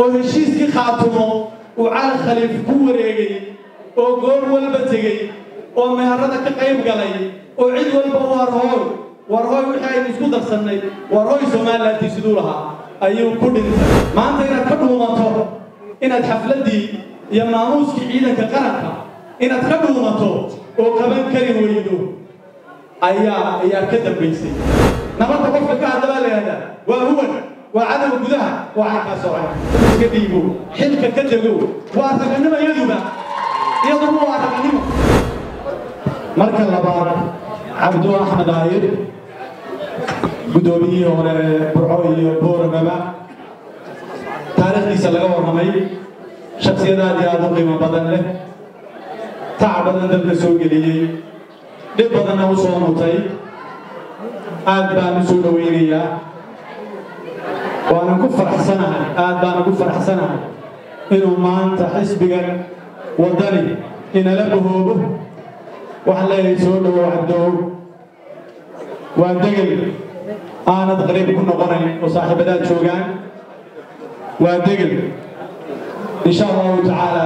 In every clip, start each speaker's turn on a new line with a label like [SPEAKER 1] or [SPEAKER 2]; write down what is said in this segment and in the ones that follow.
[SPEAKER 1] oo heshiiskii khaatumo uu cali khaliif ku wareegay oo goob walba tegey oo meherada ka qayb galay oo cid walba u warhooy warhooy wixii aynu isku darsannay warhooy somalilantii siduu lahaa ayuu ku dhintay. Maanta inaad ka dhuumato inaad xafladdii iyo maamuuskii ciidanka qaranka inaad ka dhuumato oo qaban kari weydo ayaa ayaa ka dambaysay. Nabadda qofka ka hadla baa la yidhahdaa waa huwan waa cadowga gudaha waa caynkaas oo cay iska dhiibo xilka ka dego waa raganimo iyaduba iyaduba waa raganimo marka labaad cabdu axmed aayir guddoomiyihii hore burco iyo booragaba taariikhdiisa laga warramay shaksiyad aad iyo aad u qiimo badan leh. Tac badan dalka soo geliyey. Dhib badanna u soo mutay. Aad baan u soo dhowaynayaa waanan ku faraxsanahay aad baan ugu faraxsanahay. Inuu maanta xisbigan waddani inala bahoobo. Waxaan leeyahay soo dhowow cabdoow waa degel. Aanad qariib ku noqonayn oo saaxiibadaad joogaan. Waa degel. Insha allahu tacaala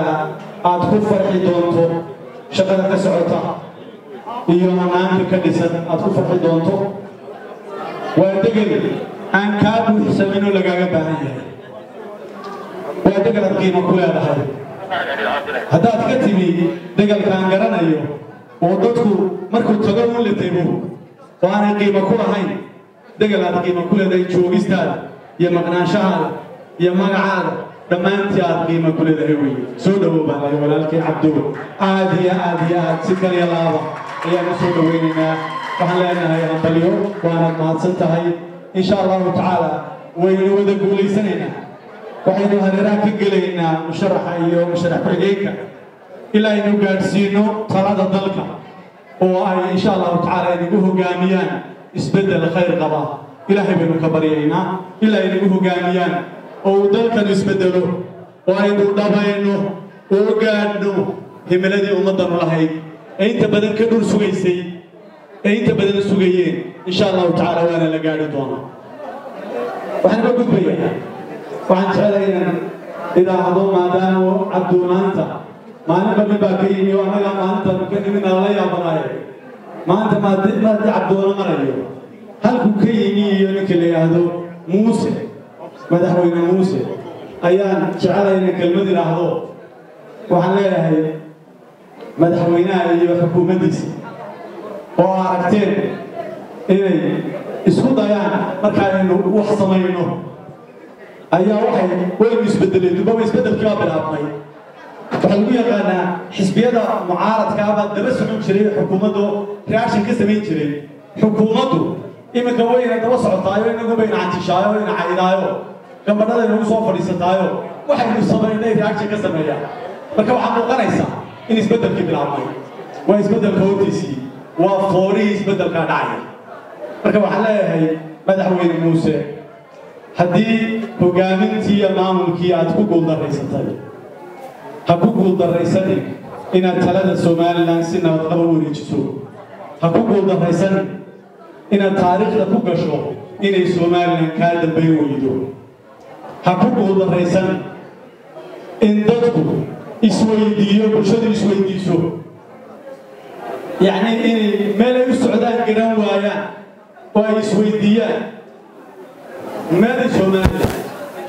[SPEAKER 1] aad ku farxi doonto shaqada ka socota iyo hanaanka ka dhisan aad ku farxi doonto. Waa degel aan kaa buuxsamin oo lagaaga baahan yahay. Waa degel aad qiimo ku leedahay. Haddaad ka timi degelkaan garanayo oo dadku markuu tago un la oo aanay qiimo ku lahayn degel aad qiimo ku leedahay joogistaada iyo maqnaanshahaada iyo magacaada dhammaantii aad qiimo ku leedahay wey soo dhowow baan lay walaalkii cabdo aad iyo aad iyo aad si kaliya laaba. Ayaan u soo dhowaynaynaa waxaan leenahay hambalyo waanaad mahadsan tahay insha allahu tacaala waynu wada guulaysanaynaa waxaynu hareeraha ka gelaynaa musharaxa iyo musharax ku-xigeenka ilaa aynu gaadhsiino talada dalka oo ay insha allahu tacaala inagu hogaamiyaan isbeddel khayr qaba. Ilaahay baynu ka baryaynaa. Ilaa ay nagu hogaamiyaan oo uu dalkan isbeddelo oo aynu dhabayno oo gaadhno himiladii ummaddanu lahayd. Ee inta badan ka dhur ee inta badan sugayeen insha allahu tacaala waana la gaadhi doonaa waxaan ka gudbayaa waxaan jecelahay inaan idaacado maadaama cabdu maanta maalin badin baa ka yimi oo annaga maalinta ka nimina lala yaabanaayo maanta maadi maadi cabdoona marayo. Halkuu ka yimi iyo ninka la yidhaahdo muuse madaxweyne muuse ayaan jecelahay inaan kelmad idhaahdo waxaan leeyahay madaxweynaha iyo xukuumaddiisa oo aragteen inay isku dayaan marka aynu wax samayno ayaa waxay waynu isbedeleen. Dubaba isbedelkii baa bilaabmay. Waxaa lagu yaqaanaa xisbiyada mucaaradkaa baa daba socon jiray xukuumaddu reaction ka samayn jiray. Xukuumaddu iminka wayna daba socotaayo inagu bayna cantishaayo ina caydaayo gabadhada inagu soo fadhiisataayo waxaynu samaynay reaction ka sameeyaan marka waxaa muuqanaysaa in isbedelkii bilaabmay. Waa isbeddelka hortiisii waa foorihii isbedelkaa dhacaya marka waxaan leeyahay madaxweyne muuse haddii hogaamintii iyo maamulkii aad ku guuldaraysatay ha ku guuldaraysanin inaad talada somalilan si nabadqaba wareejiso ha ku guuldaraysanin inaad taariikhda ku gasho inay somalilan kaa dambayn weydo ha ku guuldaraysanin in dadku isweydiiyo bulshadu isweydiiso yacni inay meel ay u socdaan garan waayaan oo ay isweydiiyaan meelay somalilan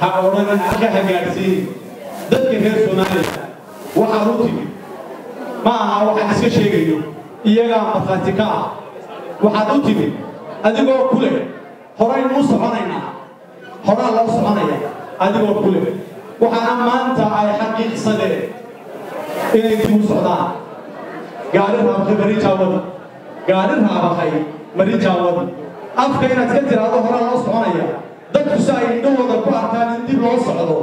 [SPEAKER 1] ha odhanin ka hagaadhsiin dadka reer somalilan waxaad u timi ma aha waxaan iska sheegayo. Iyagaa markhaati ka ah. Waxaad u timi. Adigoo ku leh horaynu u soconaynaa horaa loo soconaya. Adigoo ku leh. Waxaana maanta ay xaqiiqsadeen. Inay dib u socdaan gaari raabkay marijaawada gaari raabakay marijaawada afka inaad ka tiraado horaa loo soconaya dadku si ay indhahooda ku arkaan in dib loo socdo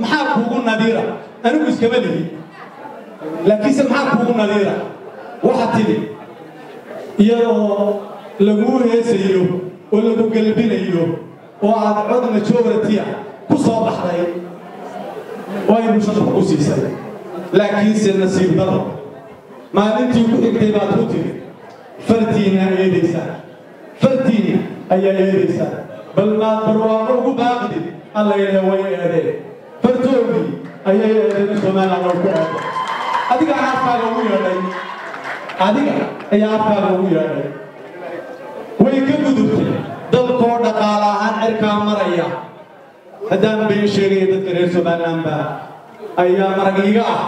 [SPEAKER 1] maxaa kuugu nadiira anigu iskama lihi laakiinse maxaa kuugu nadiira waxaa tidhi iyadoo laguu heesayo oo lagu gelbinayo oo aad cod majority ku soo baxday oo ay bulshada ku siisay laakiinse nasiib daro maalintii ku xigtay baad ku tiri fartiina eedaysaa fartiina ayaa eedaysaa bal maad barwaaqo ugu baaqdid alla ilaah way eedeen ayay eedeen somaliland oo ku eeday adigaana afkaaga ugu yeedhay adiga ayaa afkaaga ugu yeedhay way ka gudubtay dalkoo dhaqaale ahaan cirkaa maraya haddaan been sheegaya dadka reer somalilandba ayaa marag iiga ah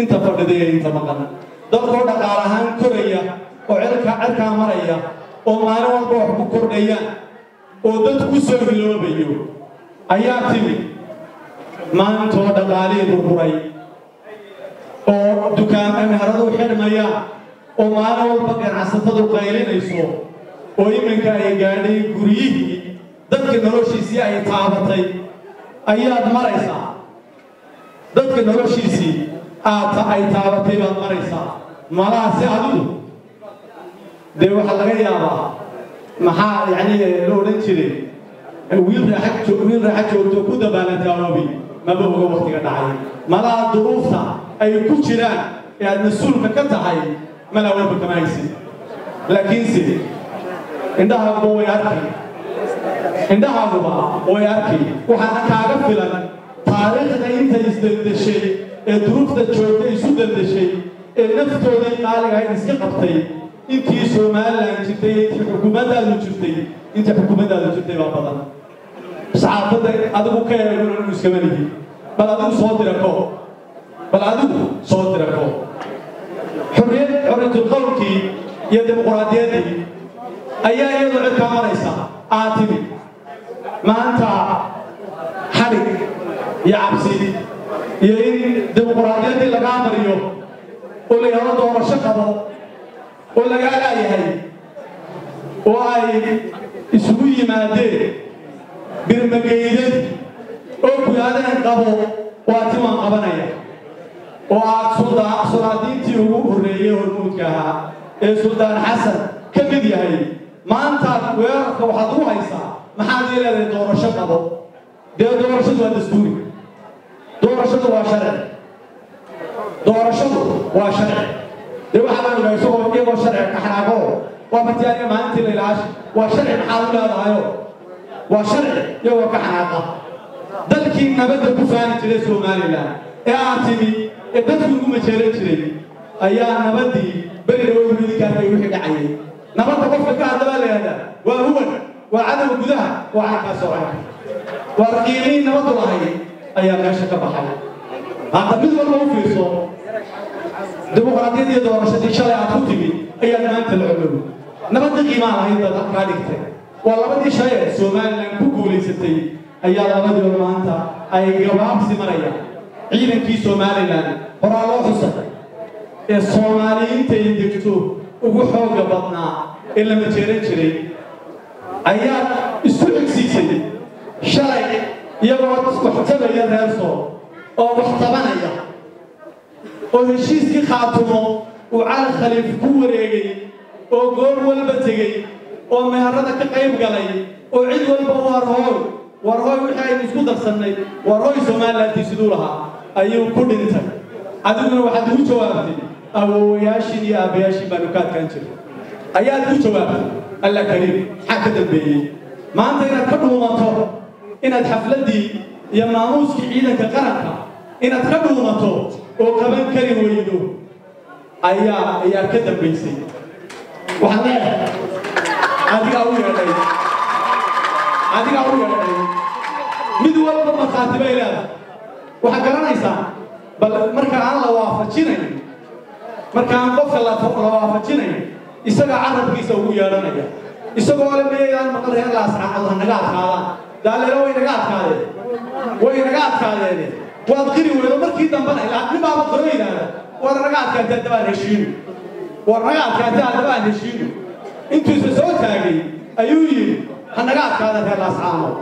[SPEAKER 1] inta fadhiday ee inta maqan dalkoo dhaqaale ahaan koraya oo cirkaa maraya oo maalin walba wax ku kordhayaan oo dad ku soo hiloobayo ayaa timi. Maantoo dhaqaalihii burburay oo dukaama meheradu xidhmayaan oo maalin walba ganacsatadu qaylinayso oo iminka ay gaadhay guryihii dadka noloshiisii ay taabatay ayaad maraysaa. Dadka noloshiisii aad ay taabatay baad maraysaa. Malaha si adigu dee waxaa laga yaabaa maxaa yacni la odhan jiray? Wiil raaxa raaxa joogto ku dabaalantaanoobi maba oga waktiga dhacay. Malaha duruufta ay ku jiraan ee aad mas'uulka ka tahay malaa walba kama haysid laakiinse indhahaaguba way arki indhahaaguba way arki waxaana kaaga filan taariikhda intay isdaldeshay ee duruufta joogta isu daldeshay ee naftoodii qaaligahayd iska qabtay intii somalilan jirtay intii xukuumaddaadu jirtay intii xukuumaddaadu jirtay baa badan. Saxaafadda adigu ka eeguna inu iskama lihi bal adigu soo dira ko bal adigu soo dira ko xorriyad xorriyatul qowlkii iyo dimuquraadiyaddii ayaa iyadu cirkaa maraysa. Aad timi. Maanta xadhig iyo cabsi iyo in dimuquraadiyaddii lagaa mariyo oo la yidhahdo doorasho qabo oo lagaa laayahay oo ay isugu yimaadeen birmageydad oo guyaadeen qabo waa timaan qabanaya. Oo aad sulaadiintii ugu horreeyey hormuudka ahaa ee suldaan xasan ka mid yahay. Maantaad weerarka waxaad ugu haysaa maxaad ii leedahay doorasho qabo. Dee doorashadu waa dastuuri. Doorashadu waa sharci. Doorashadu waa sharci dee waxaa la isagoo iyagoo sharciga ka xanaaqo waa matiyaaniya maalintii la ilaashi waa sharci maxaad u leedahayo waa sharci iyagoo ka xanaaqa dalkii nabadda ku faani jiray somalilan ee aad timi ee dadku ugu majeeran jiray ayaa nabaddii beri dhawow midinkaarkay wixii dhacayay nabadda qofka ka hadla baa la yidhahdaa waa huwan waa cadow gudaha waa caynkaas oo caynka waa qiimihii nabaddu lahayd ayaa meesha ka baxay hadda mid walba u fiirso dimuqraadiyadii doorashadii shalay aad ku timi ayaad maanta la colow nabadii qiimaa lahayd baad halkaa dhigtay waa labadii shalay ee somalilan ku guulaysatay ayaa labadiiba maanta ay gabaabsi marayaan ciidankii somalilan horaa loo xusay ee soomaaliyiinta ay degto ugu xooga badnaa ee la majeeran jiray ayaa isu xigsiisay shalay iyagoo wax tabaya reerso oo wax tabanaya oo heshiiskii khaatumo uu cali khaliif ku wareegay oo goob walba tegey oo meherada ka qayb galay oo cid walba u warhooy warhooy wixii aynu isku darsannay warhooy somalilantii siduu lahaa ayuu ku dhintay. Adiguna waxaad ugu jawaabtay awoowayaashiin iyo aabbayaashiin baanu ka adkaan jiray. Ayaad ku jawaabtay alla kariim maxaa ka dambeeyey? Maanta inaad ka dhuumato inaad xafladdii iyo maamuuskii ciidanka qaranka inaad ka dhuumato oo qaban kari weydo ayaa ayaa ka dambaysay waxaan leeyahay adigaa u yeedhay adigaa u yeedhay mid walba markhaati bay leedahay. Waxaad garanaysaa bal marka aan la waafajinayn marka aan qofka la waafajinayn isagaa carabkiisa ugu yeedhanaya. Isagoo le mayaydaan maqal reer laascaanood ha naga adkaadaan. Daaleelo way naga adkaadeen. Way naga adkaadeen waad qiri weydo markii dambana ilaa qoro yidhaahda war naga adkaatay haddaba aan heshiino war naga adkaatay haddaba aan heshiino intuu isa soo taagay ayuu yidhi ha naga adkaada reer laascaanood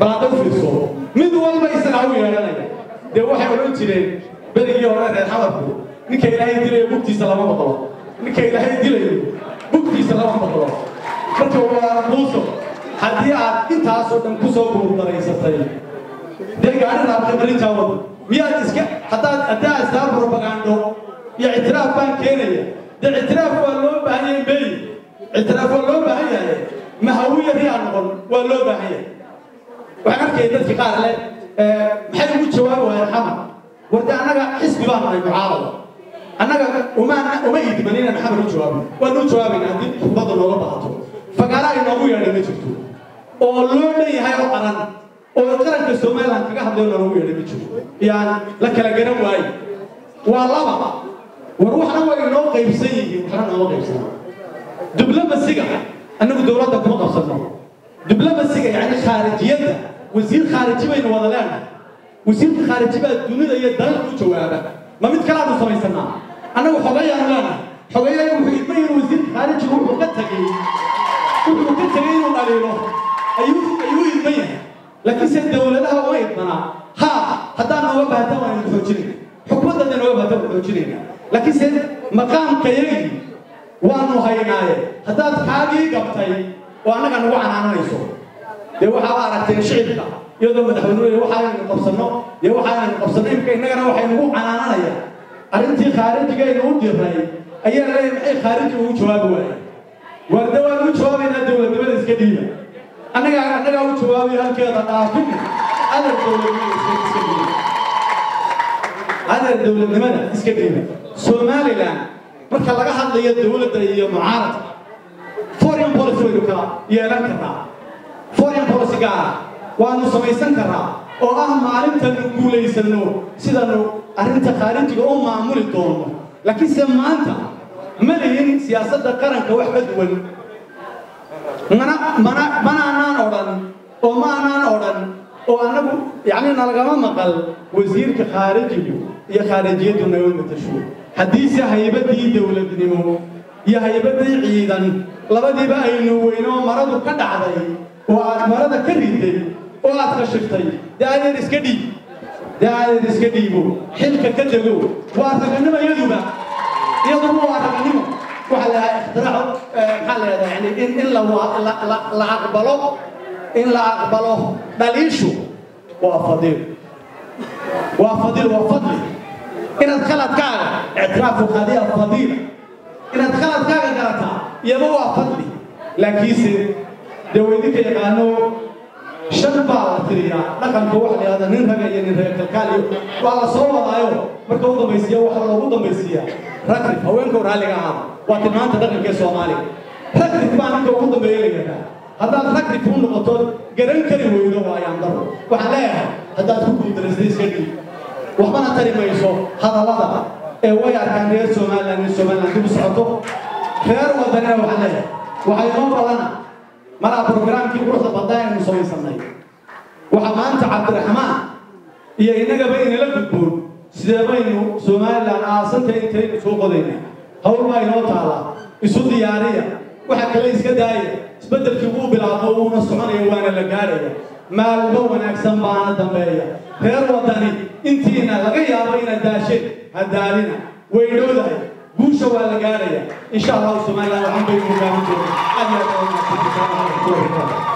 [SPEAKER 1] bal hadda u fiirso mid walba isagaa u yeedhanaya dee waxay odhan jireen berigii hore reer xamarku ninka ilaahay dilayo bugtiisa lama maqlo ninka ilaahay dilayo bugtiisa lama maqlo marka waa muuso haddii aad intaasoo dhan ku soo guurdaraysatay dee gaari raabtay marintaa wada miyaad iska haddaad haddaa istaa propagando iyo ictiraaf baan keenaya dee ictiraaf waa loo baahan yahay meey ictiraaf waa loo baahan yahay mahawiya riyaa noqon waa loo baahan yahay waxaan arkaya dadki qaar leh maxay ugu jawaabi waayeen xamar warde annaga xisbi baan nahay mucaarada annaga uma uma idman inaan xamar u jawaabin waan u jawaabayna haddii khudbadda nooga baahato fagaara ay noogu yeedhay ma jirto oo loo dhan yahay oo qaran oo qaranka somaliland kaga hadlayo noogu yeedhay ma jirto yaan la kala garan waaye. Waa laba. War waxna way inoo qaybsan yihiin waxna nooma qaybsana diblamasiga annagu dowladda kuma qabsano. Diblamasiga yani khaarijiyadda wasiir khaariji baynu wada leenahay wasiirka khaariji baa dunida iyo dalalka u jawaaba. Ma mid kalaanu samaysanaa? Annagu xogayaanu leenahay. Xogayaga wuxuu idma yihi wasiirka khaarijigu wuxuu ka tegey wuxuu ka tegey inuu dhaliilo. Ayuu ayuu idman yahay laakiin se dowladaha uma idmanaa ha haddaan nooga baahtaan waan idin xoojinayna xukuumadda hadday nooga baahtaan waan xoojinayna laakiin se maqaamkayagii waanu haynaaye haddaad kaagii gabtay oo annaga nagu canaananayso dee waxaaba aragteen shicibka iyadoo madaxweynuhu waxaaynu qabsanno dee waxaaynu qabsanno imika innagana waxay nagu canaananayaan. Arrintii khaarijigaynu u diray ayaa leeyahay maxay khaariji ugu jawaabi waayeen? Waarde waanu u jawaabaynaa dowladnimada iska dhiiba annagaa annagaa u jawaabay halkeeda dhaafin adar dowladnimada iska dhiiba adar dowladnimada iska dhiiba somaliland marka laga hadlayo dowladda iyo mucaaradka foreign policy waynu kala yeelan karnaa foreign policy gaara waanu samaysan karnaa oo ah maalintanu guulaysanno sidanu arrinta khaarijiga u maamuli doono. Laakiinse maanta ma lihin siyaasadda qaranka wax ka duwan mana manaanaan odhan oo maanaan odhan oo annagu yacni nalagama maqal wasiirka khaarijigu iyo khaarijiyaddu naga matasho. Haddiise haybadii dowladnimo iyo haybadii ciidan labadiiba aynu weynoo maradu ka dhacday oo aad marada ka riday oo aad khashiftay dee adeer iska dhiib dee iska dhiibo xilka ka dego waa raganimo iyaduba iyaduba waa raganimo waxaa la ikhtiraco maxaa la yidhahdaa yani in in la aqbalo in la aqbalo dhaliishu waa fadiil waa fadiil waa fadli inaad khaladkaaga ictiraafu qadiya fadiila inaad khaladkaaga garataa iyaba waa fadli laakiinse dee weydinka yaqaano shan baa la tiriyaa dhaqanka waxa la yidhahdaa nin raga iyo nin raga kalkaaliyo waa la soo wadaayo marka u dambaysiya waxaa loogu dambaysiiyaa ragrib haweenka raalliga ahaa waa tilmaanta dhaqanka ee soomaaliga ragrib baa ninka ugu dambeeya la yidhahdaa haddaad ragrib u noqoto garan kari weydo waa ayaan daro waxaan leeyahay haddaad ku guuldaraysta iska dhiib waxbana tari mayso hadallada ee way arkaan reer somaliland in somaliland dib u socoto. Reer wadanina waxaan leeyahay waxay inoo badana maraa programkii quruxda baddaa aynu samaysanay waxaa maanta cabdiraxmaan iyo innagaba inala gudboon. Sidee baynu somaliland aasanta intaynu soo qodayna hawl baa inoo taala isu diyaariya. Waxa kale iska daaya isbeddelkii wuu bilaabmo wuuna soconaya waana la gaaraya maalmo wanaagsan baana dambeeya. Reer wadani intiina laga yaabo inaad daasheen. Ha daalina way dhowdahay guusha waa la gaaraya insha allahu somaliland waxaan baynu hogaamin doona aad iyo